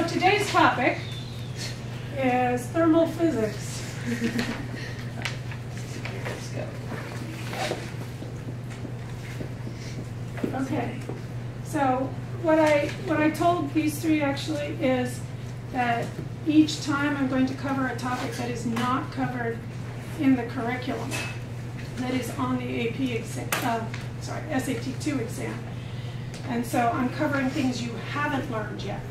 So today's topic is thermal physics. Okay, so what I what I told these three actually is that each time I'm going to cover a topic that is not covered in the curriculum, that is on the AP exam, uh, sorry, SAT 2 exam. And so I'm covering things you haven't learned yet.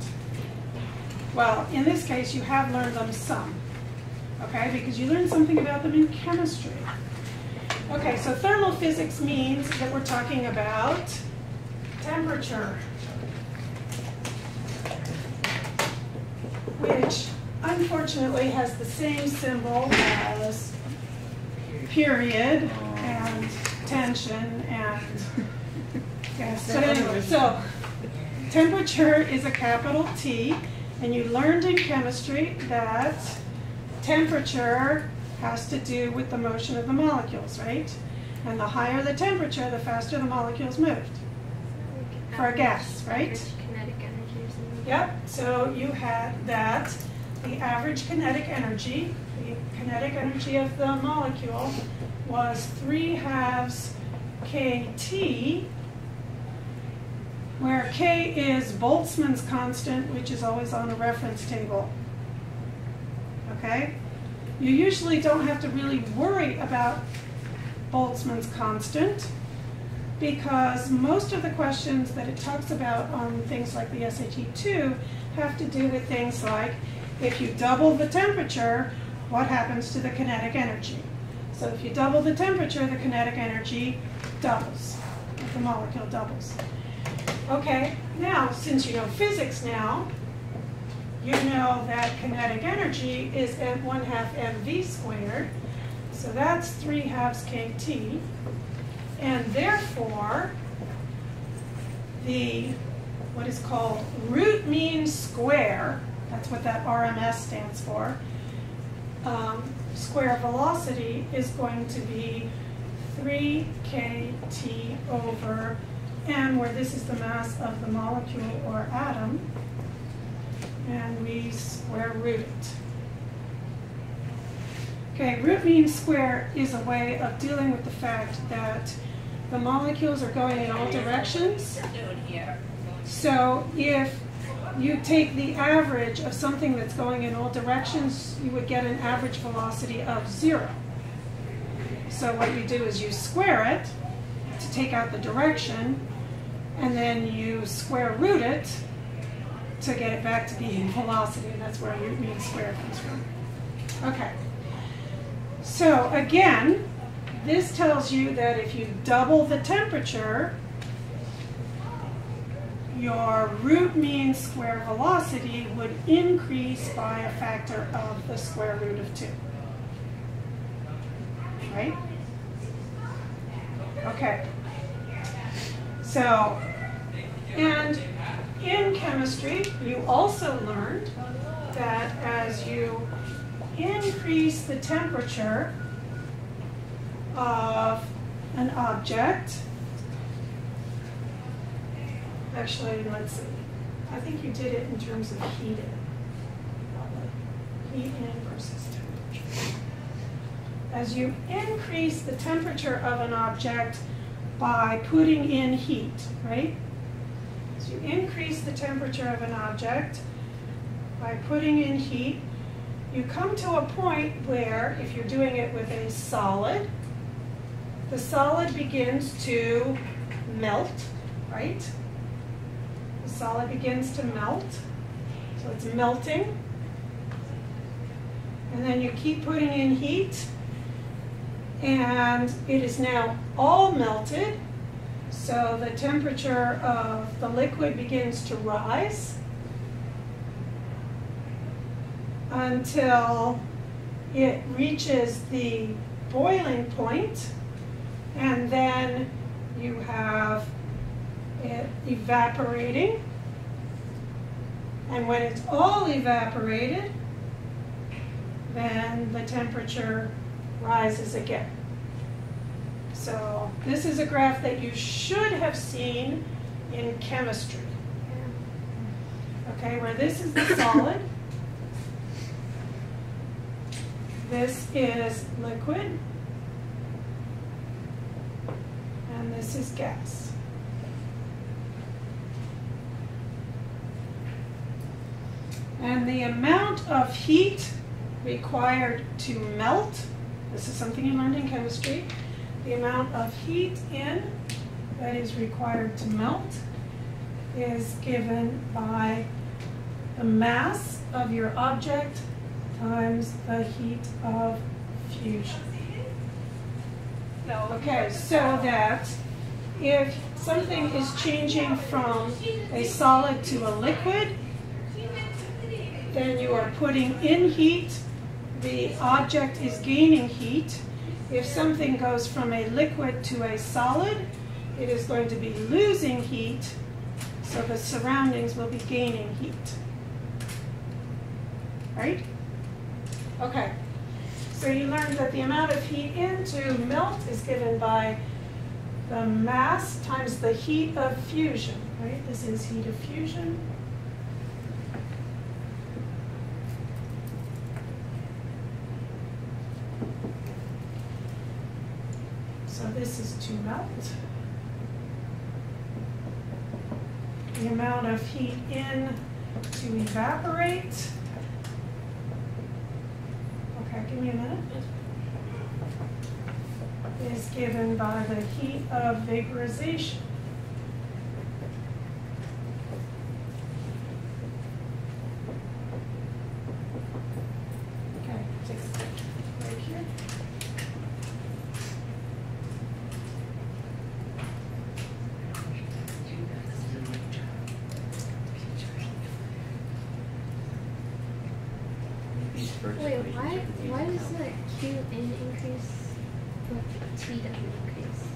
Well, in this case, you have learned them some, okay, because you learned something about them in chemistry. Okay, so thermal physics means that we're talking about temperature, which unfortunately has the same symbol as period and tension and yes. But anyway, so temperature is a capital T, and you learned in chemistry that temperature has to do with the motion of the molecules, right? And the higher the temperature, the faster the molecules moved. For a gas, right? Kinetic energy or. Yep, so you had that the average kinetic energy, the kinetic energy of the molecule was 3 halves kT, where K is Boltzmann's constant, which is always on a reference table. Okay? You usually don't have to really worry about Boltzmann's constant because most of the questions that it talks about on things like the SAT-2 have to do with things like if you double the temperature, what happens to the kinetic energy? So if you double the temperature, the kinetic energy doubles. The molecule doubles. Okay, now, since you know physics now, you know that kinetic energy is at 1 half mv squared. So that's 3 halves kT. And therefore, the what is called root mean square, that's what that RMS stands for, um, square velocity is going to be 3 kT over m, where this is the mass of the molecule or atom, and we square root it. Okay, root mean square is a way of dealing with the fact that the molecules are going in all directions. So if you take the average of something that's going in all directions, you would get an average velocity of zero. So what you do is you square it to take out the direction, and then you square root it to get it back to being velocity, and that's where root mean square comes from. Okay. So again, this tells you that if you double the temperature, your root mean square velocity would increase by a factor of the square root of 2. Right? Okay. So, and in chemistry, you also learned that as you increase the temperature of an object, actually, let's see, I think you did it in terms of heated. Heat in versus temperature. As you increase the temperature of an object by putting in heat, right? You increase the temperature of an object by putting in heat. You come to a point where, if you're doing it with a solid, the solid begins to melt, right? The solid begins to melt. So it's melting. And then you keep putting in heat, and it is now all melted. So the temperature of the liquid begins to rise until it reaches the boiling point, and then you have it evaporating. And when it's all evaporated, then the temperature rises again. So this is a graph that you should have seen in chemistry. Okay, where this is the solid. This is liquid. And this is gas. And the amount of heat required to melt, this is something you learned in chemistry, the amount of heat in that is required to melt is given by the mass of your object times the heat of fusion. Okay, so that if something is changing from a solid to a liquid, then you are putting in heat, the object is gaining heat. If something goes from a liquid to a solid, it is going to be losing heat, so the surroundings will be gaining heat. Right? Okay. So you learned that the amount of heat in to melt is given by the mass times the heat of fusion, right? This is heat of fusion. So The amount of heat in to evaporate. Okay, give me a minute. Is given by the heat of vaporization. Okay, take a break right here. Wait, why why does the Q in increase but T doesn't increase?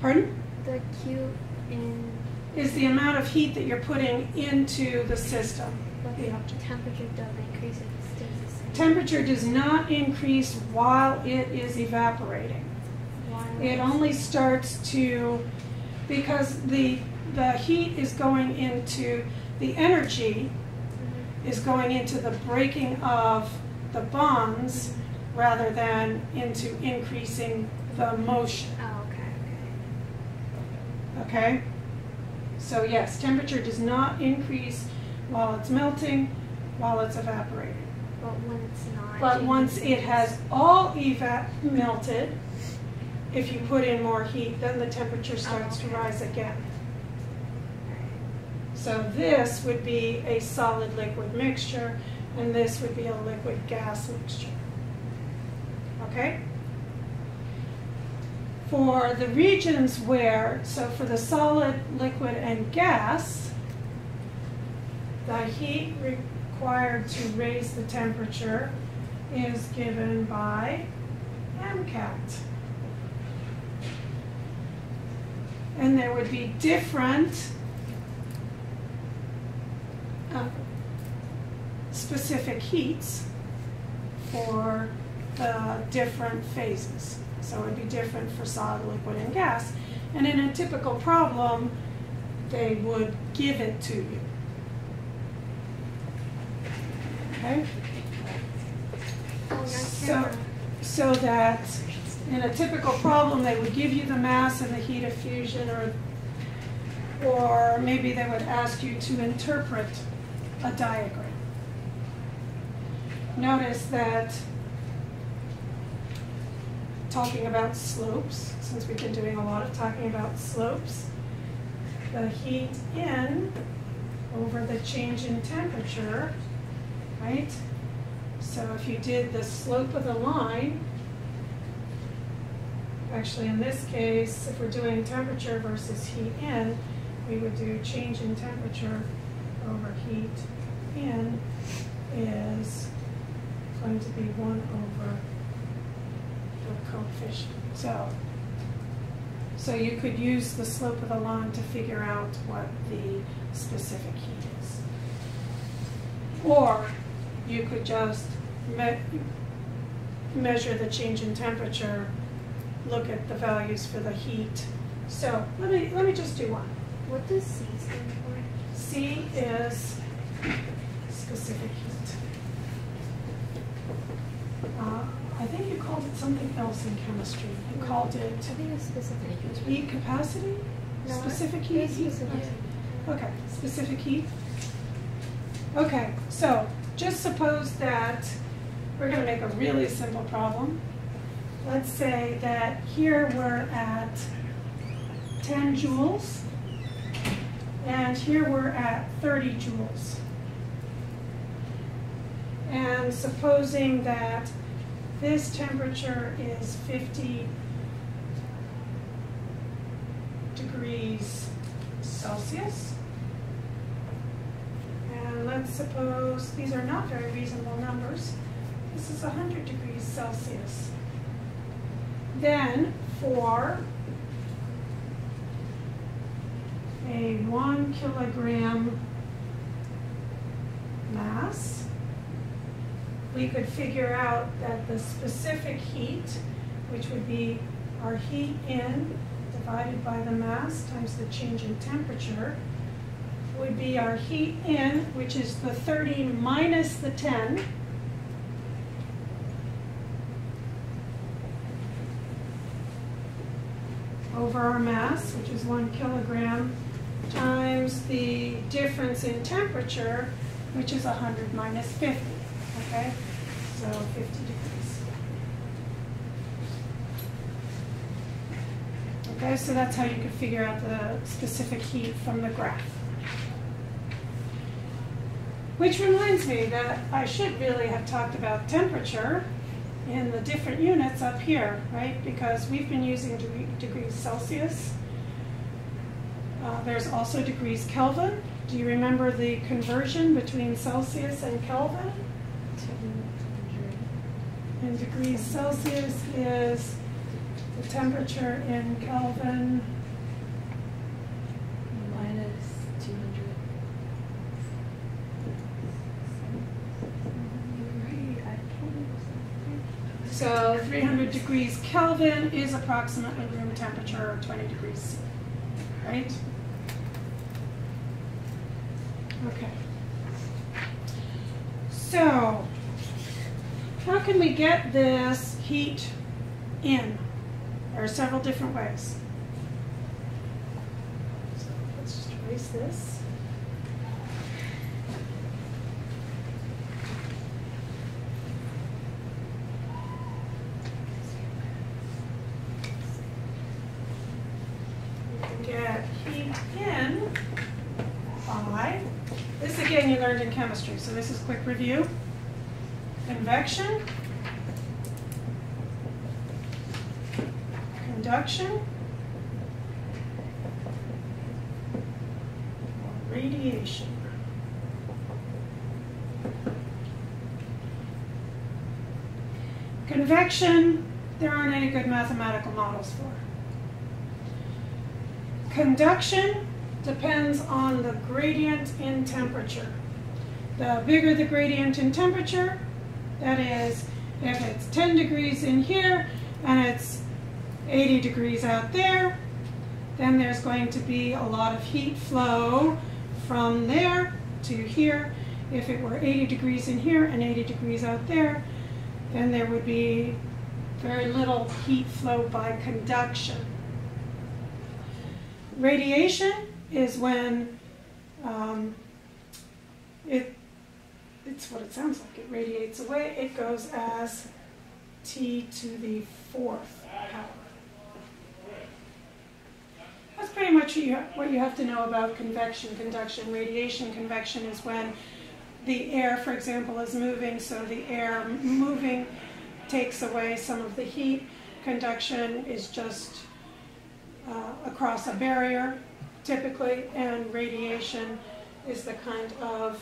Pardon? The Q in Is the amount of heat that you're putting into the system. but the the temperature doesn't increase, it stays the same. Temperature does not increase while it is evaporating. Why It only starts to, because the, the heat is going into, the energy. Is going into the breaking of the bonds rather than into increasing the motion, Oh, okay, okay. okay? So yes, temperature does not increase while it's melting, while it's evaporating. But when it's not. But once it has all eva melted, if you put in more heat, then the temperature starts to oh, okay. rise again. So this would be a solid liquid mixture, and this would be a liquid gas mixture. Okay? For the regions where, so for the solid, liquid, and gas, the heat required to raise the temperature is given by MCAT. And there would be different uh, specific heats for the different phases. So it would be different for solid, liquid, and gas. And in a typical problem, they would give it to you. Okay? Oh, So, so that in a typical problem, they would give you the mass and the heat of fusion, or, or maybe they would ask you to interpret a diagram. Notice that talking about slopes, since we've been doing a lot of talking about slopes, the heat in over the change in temperature, right? So if you did the slope of the line, actually in this case, if we're doing temperature versus heat in, we would do change in temperature over heat in is going to be one over the coefficient. So, so you could use the slope of the line to figure out what the specific heat is. Or you could just me- measure the change in temperature, look at the values for the heat. So let me, let me just do one. What does C stand for? C is specific heat. Uh, I think you called it something else in chemistry. You called it I think it's specific. heat capacity? No, Specific heat? is specific. Okay, specific heat. Okay, so just suppose that we're going to make a really simple problem. Let's say that here we're at 10 joules, and here we're at 30 joules. And supposing that this temperature is 50 degrees Celsius. And let's suppose these are not very reasonable numbers. This is 100 degrees Celsius. Then for a one kilogram mass, we could figure out that the specific heat, which would be our heat in divided by the mass times the change in temperature, would be our heat in, which is the 30 minus the 10, over our mass, which is one kilogram, times the difference in temperature, which is 100 minus 50, okay? So 50 degrees. Okay, so that's how you could figure out the specific heat from the graph. Which reminds me that I should really have talked about temperature in the different units up here, right? Because we've been using degrees Celsius. Uh, there's also degrees Kelvin. Do you remember the conversion between Celsius and Kelvin? And degrees Celsius is the temperature in Kelvin Minus 200. So 300 degrees Kelvin is approximately room temperature, 20 degrees C, right? Okay. So, how can we get this heat in? There are several different ways. So let's just erase this. We can get heat in by, this again you learned in chemistry, so this is quick review. Convection, conduction, radiation. Convection, there aren't any good mathematical models for. Conduction depends on the gradient in temperature. The bigger the gradient in temperature, that is, if it's 10 degrees in here and it's 80 degrees out there, then there's going to be a lot of heat flow from there to here. If it were 80 degrees in here and 80 degrees out there, then there would be very little heat flow by conduction. Radiation is when um, it, it's what it sounds like. It radiates away. It goes as T to the fourth power. That's pretty much what you, have to know about convection, conduction, radiation. Convection is when the air, for example, is moving, so the air moving takes away some of the heat. Conduction is just uh, across a barrier, typically, and radiation is the kind of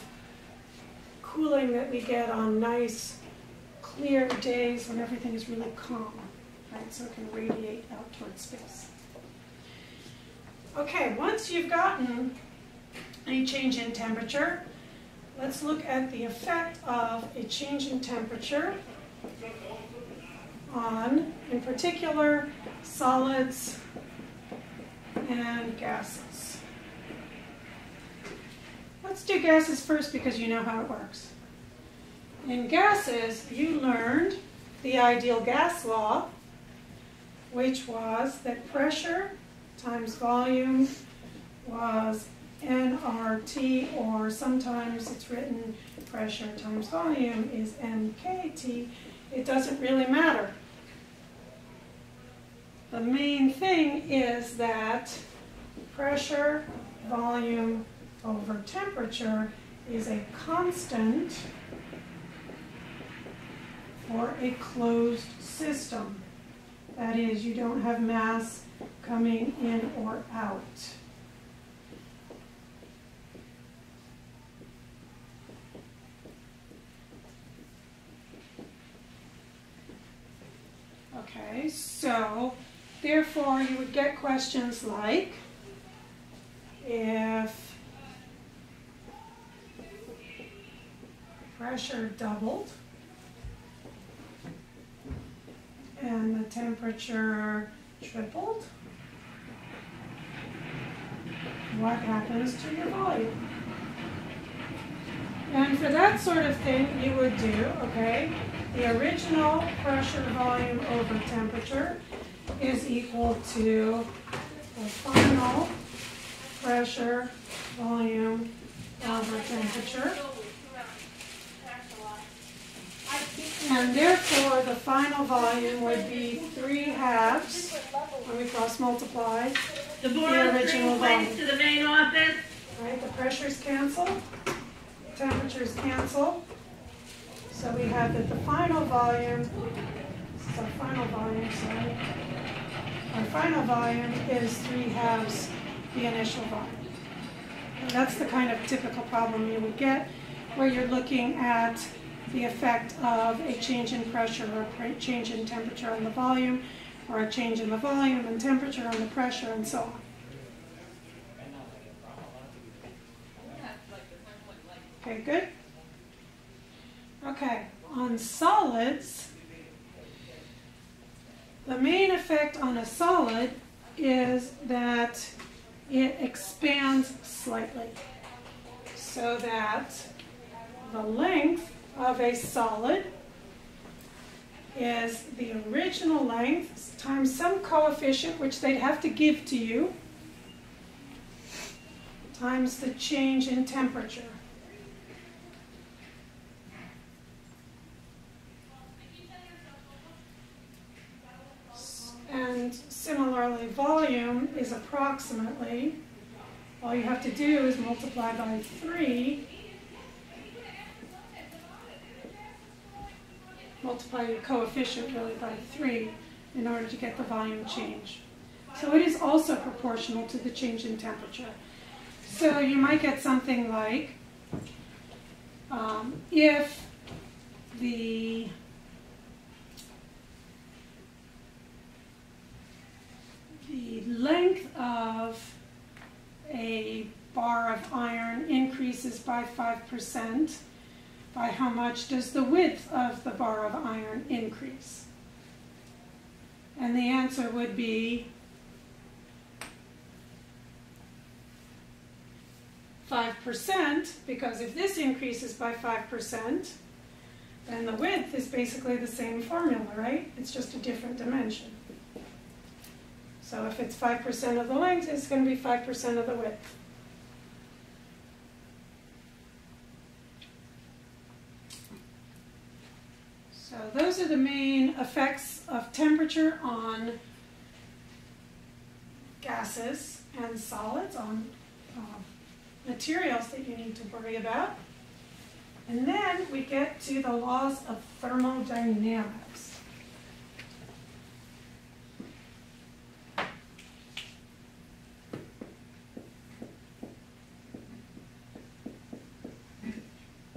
cooling that we get on nice, clear days when everything is really calm, right? So it can radiate out towards space. Okay, once you've gotten a change in temperature, let's look at the effect of a change in temperature on, in particular, solids and gases. Let's do gases first because you know how it works. In gases, you learned the ideal gas law, which was that pressure times volume was nRT, or sometimes it's written pressure times volume is NkT. It doesn't really matter. The main thing is that pressure, volume over temperature is a constant for a closed system. That is, you don't have mass coming in or out. Okay, so therefore you would get questions like if pressure doubled and the temperature tripled, what happens to your volume? And for that sort of thing, you would do, okay, the original pressure volume over temperature is equal to the final pressure volume over temperature. And therefore, the final volume would be 3 halves, when we cross multiply, The The original volume. to the main office. right? The pressures cancel, temperatures cancel. So we have that the final volume, this is our final volume, sorry. Our final volume is 3 halves the initial volume. And that's the kind of typical problem you would get where you're looking at the effect of a change in pressure or a change in temperature on the volume, or a change in the volume and temperature on the pressure, and so on. Okay, good? Okay, on solids, the main effect on a solid is that it expands slightly so that the length of a solid is the original length times some coefficient which they'd have to give to you times the change in temperature. And similarly, volume is approximately, all you have to do is multiply by 3 multiply your coefficient really by 3 in order to get the volume change. So it is also proportional to the change in temperature. So you might get something like um, if the the length of a bar of iron increases by 5%, by how much does the width of the bar of iron increase? And the answer would be 5%, because if this increases by 5%, then the width is basically the same formula, right? It's just a different dimension. So if it's 5% of the length, it's going to be 5% of the width. So those are the main effects of temperature on gases and solids, on uh, materials that you need to worry about. And then we get to the laws of thermodynamics.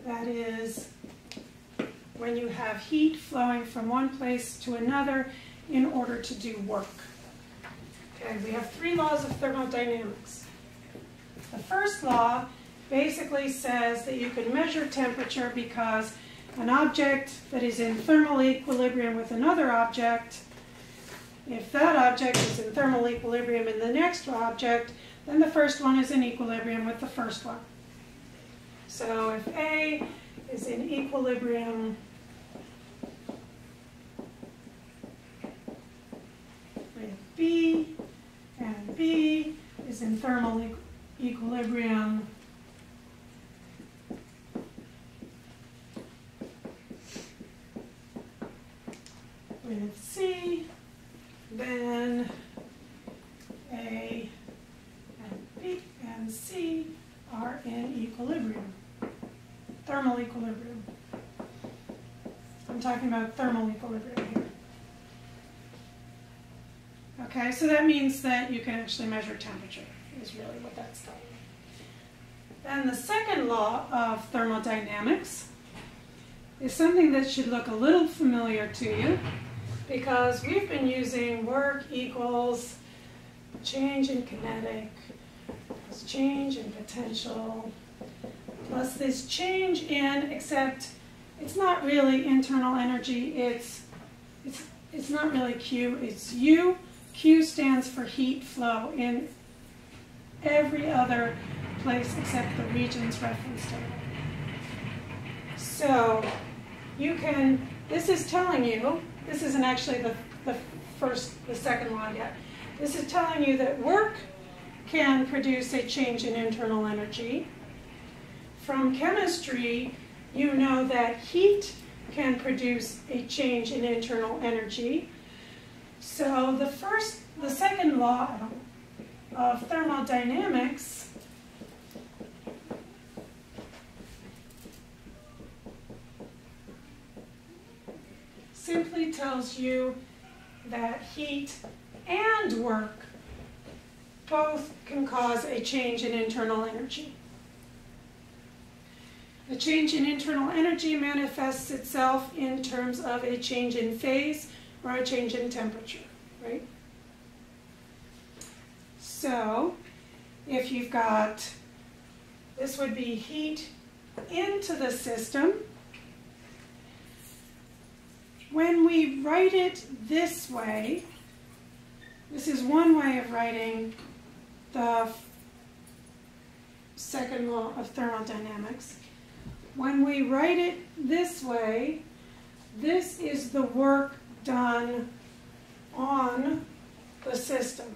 That is when you have heat flowing from one place to another in order to do work. Okay, we have three laws of thermodynamics. The first law basically says that you can measure temperature because an object that is in thermal equilibrium with another object, if that object is in thermal equilibrium in the next object, then the first one is in equilibrium with the first one. So if A is in equilibrium with B, and B is in thermal equ- equilibrium with C, then A and B and C are in equilibrium, thermal equilibrium. I'm talking about thermal equilibrium here. Okay, so that means that you can actually measure temperature, is really what that's telling you. Then the second law of thermodynamics is something that should look a little familiar to you because we've been using work equals change in kinetic plus change in potential plus this change in, except it's not really internal energy, it's, it's, it's not really Q, it's U. Q stands for heat flow in every other place except the Regents reference table. So you can, this is telling you, this isn't actually the, the first, the second law yet. This is telling you that work can produce a change in internal energy. From chemistry, you know that heat can produce a change in internal energy. So the first, the second law of thermodynamics simply tells you that heat and work both can cause a change in internal energy. The change in internal energy manifests itself in terms of a change in phase or a change in temperature, right? So, if you've got, this would be heat into the system. When we write it this way, this is one way of writing the second law of thermodynamics. When we write it this way, this is the work done on the system.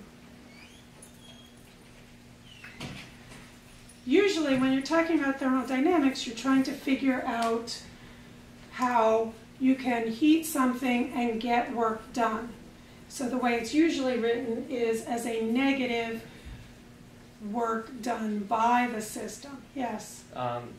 Usually, when you're talking about thermodynamics, you're trying to figure out how you can heat something and get work done. So the way it's usually written is as a negative work done by the system. Yes? Um,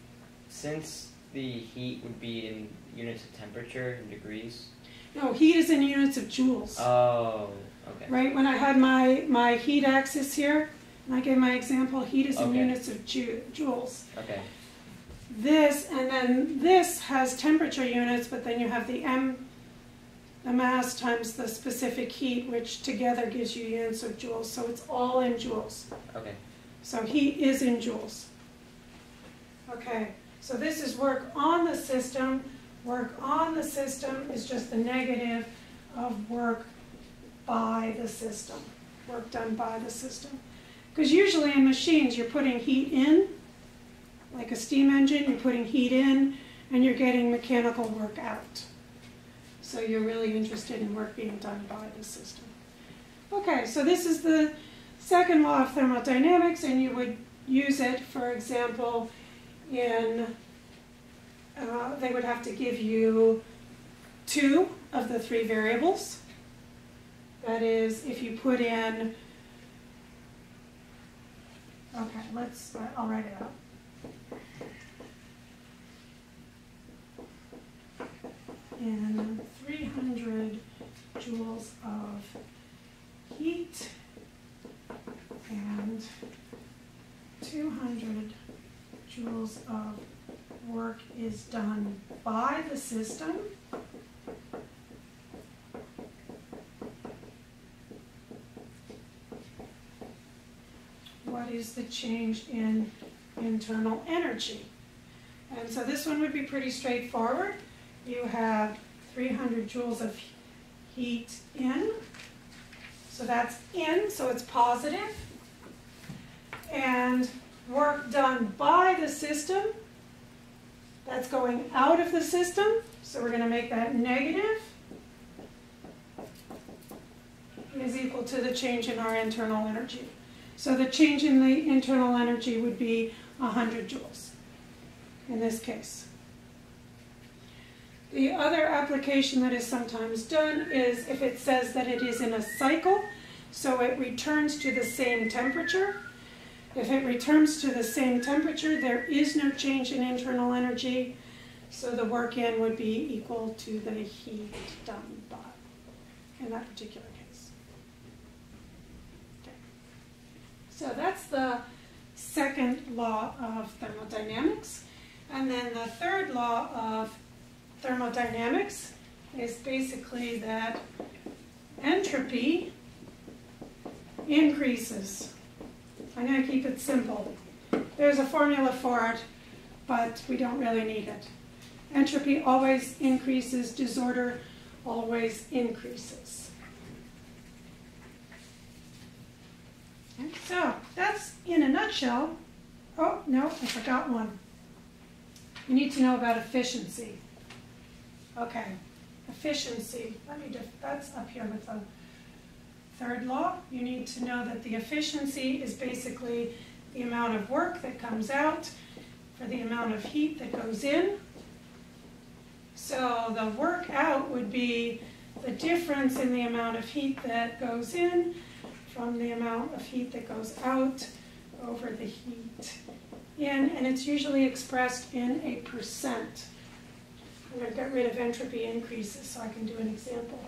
since the heat would be in units of temperature and degrees. No, heat is in units of joules. Oh, okay. Right, when I had my, my heat axis here, and I gave my example, heat is in Okay. units of ju- joules. Okay. This, and then this has temperature units, but then you have the M, the mass times the specific heat, which together gives you units of joules. So it's all in joules. Okay. So heat is in joules. Okay, so this is work on the system. Work on the system is just the negative of work by the system. Work done by the system. Because usually in machines, you're putting heat in, like a steam engine, you're putting heat in, and you're getting mechanical work out. So you're really interested in work being done by the system. Okay, so this is the second law of thermodynamics, and you would use it, for example, in, uh, they would have to give you two of the three variables. That is, if you put in, okay, let's, uh, I'll write it out. In 300 joules of heat and 200 joules of work is done by the system. What is the change in internal energy? And so this one would be pretty straightforward. You have 300 joules of heat in, so that's in, so it's positive. And work done by the system That's going out of the system, so we're going to make that negative is equal to the change in our internal energy. So the change in the internal energy would be 100 joules in this case. The other application that is sometimes done is if it says that it is in a cycle, so it returns to the same temperature. If it returns to the same temperature, there is no change in internal energy, so the work in would be equal to the heat done by, in that particular case. Okay. So that's the second law of thermodynamics. And then the third law of thermodynamics is basically that entropy increases. I'm going to keep it simple. There's a formula for it, but we don't really need it. Entropy always increases, disorder always increases. Okay, so that's in a nutshell. Oh, no, I forgot one. You need to know about efficiency. Okay, efficiency. Let me just, that's up here with the third law. You need to know that the efficiency is basically the amount of work that comes out for the amount of heat that goes in. So the work out would be the difference in the amount of heat that goes in from the amount of heat that goes out over the heat in, and it's usually expressed in a percent. I'm going to get rid of entropy increases so I can do an example.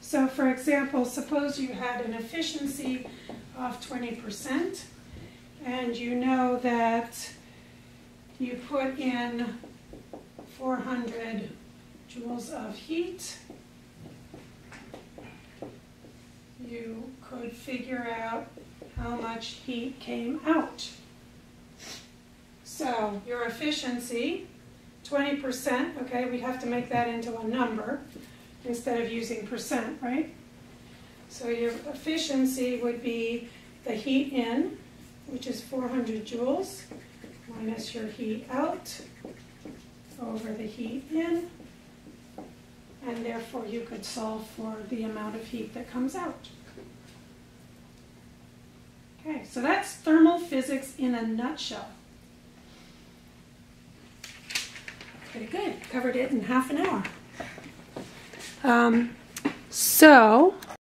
So for example, suppose you had an efficiency of 20%, and you know that you put in 400 joules of heat. You could figure out how much heat came out. So your efficiency, 20%, okay, we'd have to make that into a number instead of using percent, right? So your efficiency would be the heat in, which is 400 joules, minus your heat out over the heat in, and therefore you could solve for the amount of heat that comes out. Okay, so that's thermal physics in a nutshell. Pretty good. Covered it in half an hour. Um, so